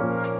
嗯。